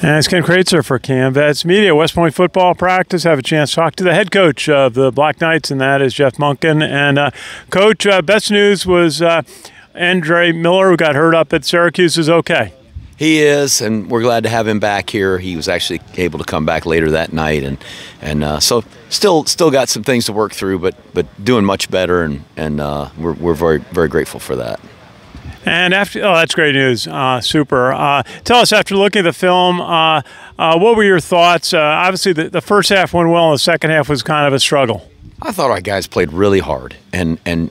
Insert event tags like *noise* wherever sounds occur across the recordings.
And it's Ken Kraetzer for Cam Vets Media. West Point football practice. Have a chance to talk to the head coach of the Black Knights, and that is Jeff Monken. And uh, coach, uh, best news was uh, Andre Miller, who got hurt up at Syracuse, is okay. He is, and we're glad to have him back here. He was actually able to come back later that night, and and uh, so still still got some things to work through, but but doing much better, and and uh, we're we're very very grateful for that. And after, oh, that's great news. Uh, super. Uh, tell us, after looking at the film, uh, uh what were your thoughts? Uh, obviously, the, the first half went well, and the second half was kind of a struggle. I thought our guys played really hard, and and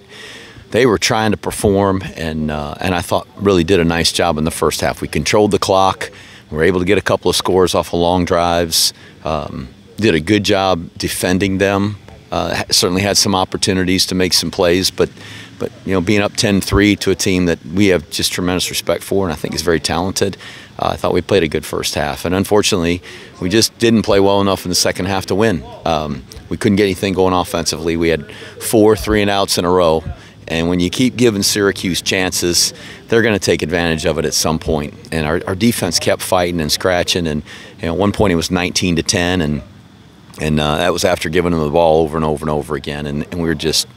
they were trying to perform, and uh, and I thought really did a nice job in the first half. We controlled the clock. We were able to get a couple of scores off of long drives. Um, did a good job defending them. certainly had some opportunities to make some plays, but but you know, being up 10-3 to a team that we have just tremendous respect for, and I think is very talented, uh, I thought we played a good first half. And unfortunately, we just didn't play well enough in the second half to win. Um, we couldn't get anything going offensively. We had four three and outs in a row. And when you keep giving Syracuse chances, they're going to take advantage of it at some point. And our, our defense kept fighting and scratching. And you know, at one point it was 19 to 10, and and uh, that was after giving them the ball over and over and over again. And, and we were just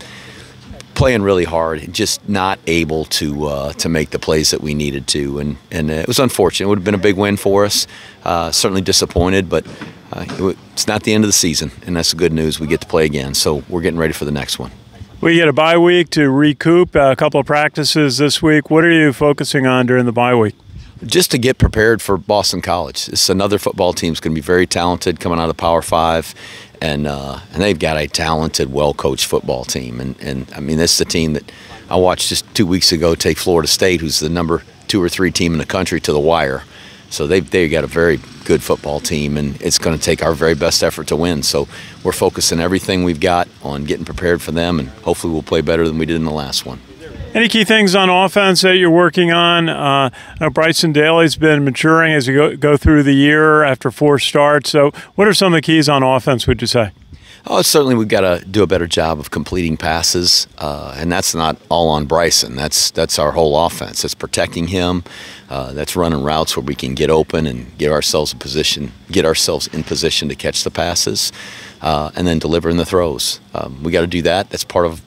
playing really hard, just not able to uh, to make the plays that we needed to, and and it was unfortunate. It would have been a big win for us. Uh, certainly disappointed, but uh, it's not the end of the season, and that's the good news. We get to play again, so we're getting ready for the next one. We get a bye week to recoup. A couple of practices this week. What are you focusing on during the bye week? just to get prepared for Boston College. It's another football team. It's going to be very talented coming out of the Power Five, and uh, and they've got a talented, well coached football team. And and I mean, this is the team that I watched just two weeks ago take Florida State, who's the number two or three team in the country, to the wire. So they've they got a very good football team, and it's going to take our very best effort to win. So we're focusing everything we've got on getting prepared for them, and hopefully we'll play better than we did in the last one. Any key things on offense that you're working on? Uh, Bryson Daily's been maturing as you go, go through the year after four starts. So, what are some of the keys on offense, would you say? Oh, certainly we've got to do a better job of completing passes, uh, and that's not all on Bryson. That's that's our whole offense. That's protecting him. Uh, that's running routes where we can get open and get ourselves in position, get ourselves in position to catch the passes, uh, and then delivering the throws. Um, we got to do that. That's part of.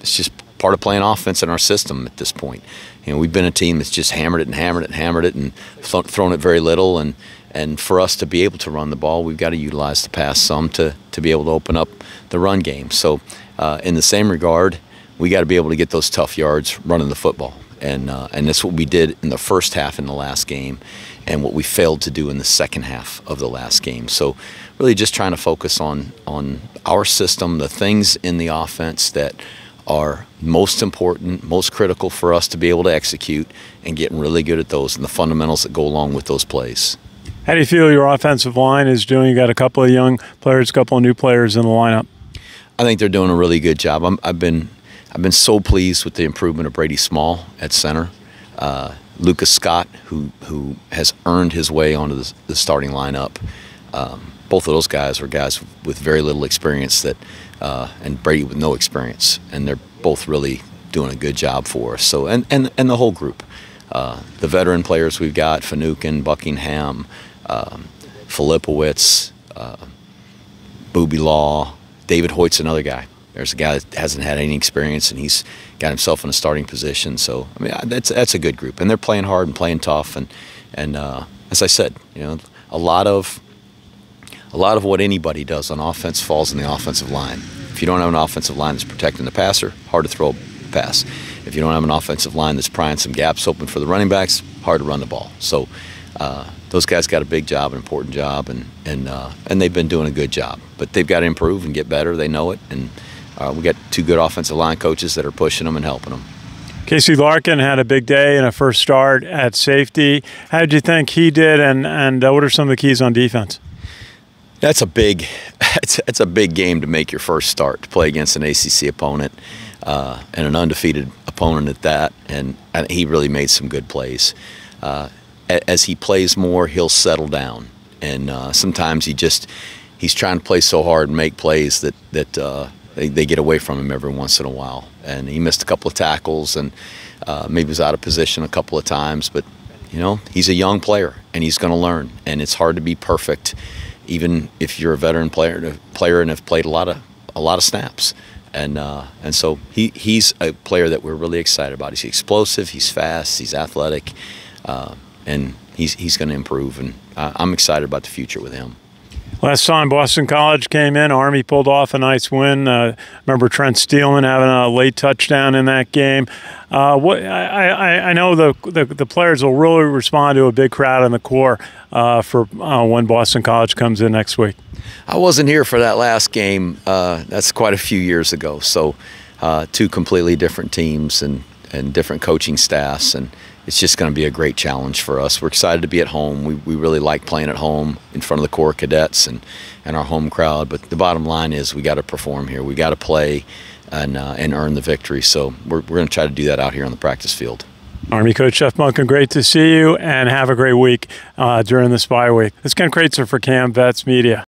It's just part of playing offense in our system at this point. You know, we've been a team that's just hammered it and hammered it and hammered it and th thrown it very little. And and for us to be able to run the ball, we've got to utilize the pass some to to be able to open up the run game. So, uh, in the same regard, we got to be able to get those tough yards running the football. And uh, and that's what we did in the first half in the last game, and what we failed to do in the second half of the last game. So, really, just trying to focus on on our system, the things in the offense that are most important, most critical for us to be able to execute and getting really good at those and the fundamentals that go along with those plays. How do you feel your offensive line is doing? You got a couple of young players, a couple of new players in the lineup. I think they're doing a really good job. i have been I've been so pleased with the improvement of Brady Small at center. Uh, Lucas Scott, who who has earned his way onto the, the starting lineup. Um, both of those guys are guys with very little experience that, uh, and Brady with no experience, and they're both really doing a good job for us. So and and and the whole group, uh, the veteran players we've got, Finucane, Buckingham, um, uh, Booby Law, David Hoyt's another guy. There's a guy that hasn't had any experience, and he's got himself in a starting position. So I mean, that's that's a good group, and they're playing hard and playing tough, and and uh, as I said, you know, a lot of a lot of what anybody does on offense falls in the offensive line. If you don't have an offensive line that's protecting the passer, hard to throw a pass. If you don't have an offensive line that's prying some gaps open for the running backs, hard to run the ball. So uh, those guys got a big job, an important job, and and uh, and they've been doing a good job. But they've got to improve and get better. They know it, and uh, we got two good offensive line coaches that are pushing them and helping them. Casey Larkin had a big day and a first start at safety. How did you think he did, and and uh, what are some of the keys on defense? That's a big, *laughs* it's, it's a big game to make your first start to play against an ACC opponent uh, and an undefeated opponent at that. And, and he really made some good plays. Uh, as he plays more, he'll settle down, and uh, sometimes he just he's trying to play so hard and make plays that that uh, they, they get away from him every once in a while. And he missed a couple of tackles and uh, maybe was out of position a couple of times, but you know, he's a young player and he's going to learn. And it's hard to be perfect, even if you're a veteran player, player and have played a lot of a lot of snaps. And uh, and so he he's a player that we're really excited about. He's explosive, he's fast, he's athletic, uh, and he's he's going to improve. And I'm excited about the future with him. Last time Boston College came in, Army pulled off a nice win. Uh, remember Trent Steelman having a late touchdown in that game. Uh, what I, I, I, know the, the, the players will really respond to a big crowd in the Corps uh, for uh, when Boston College comes in next week. I wasn't here for that last game. Uh, that's quite a few years ago. So uh, two completely different teams and and different coaching staffs and it's just going to be a great challenge for us. We're excited to be at home. We, we really like playing at home in front of the Corps cadets and, and our home crowd. But the bottom line is we got to perform here. We got to play and, uh, and earn the victory. So we're, we're going to try to do that out here on the practice field. Army Coach Jeff Monken, great to see you and have a great week uh, during the spy week. This is Ken Kraetzer for Cam Vets Media.